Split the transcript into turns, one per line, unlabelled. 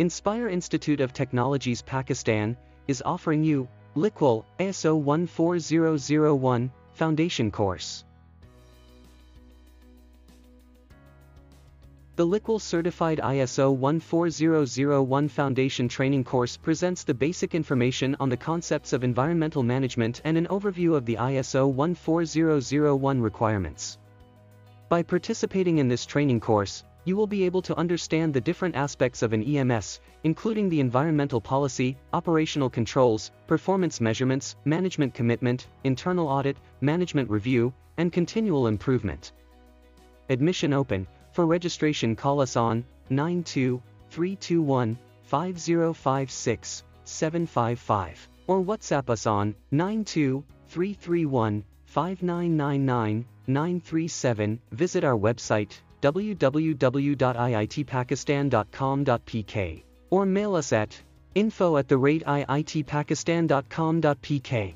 Inspire Institute of Technologies Pakistan is offering you LICQual ISO 14001 Foundation Course. The LICQual Certified ISO 14001 Foundation Training Course presents the basic information on the concepts of environmental management and an overview of the ISO 14001 requirements. By participating in this training course, you will be able to understand the different aspects of an EMS, including the environmental policy, operational controls, performance measurements, management commitment, internal audit, management review, and continual improvement. Admission open, for registration call us on 92-321-5056-755 or WhatsApp us on 92-331-5999-937. Visit our website www.iitpakistan.com.pk or mail us at info at the rate iitpakistan.com.pk.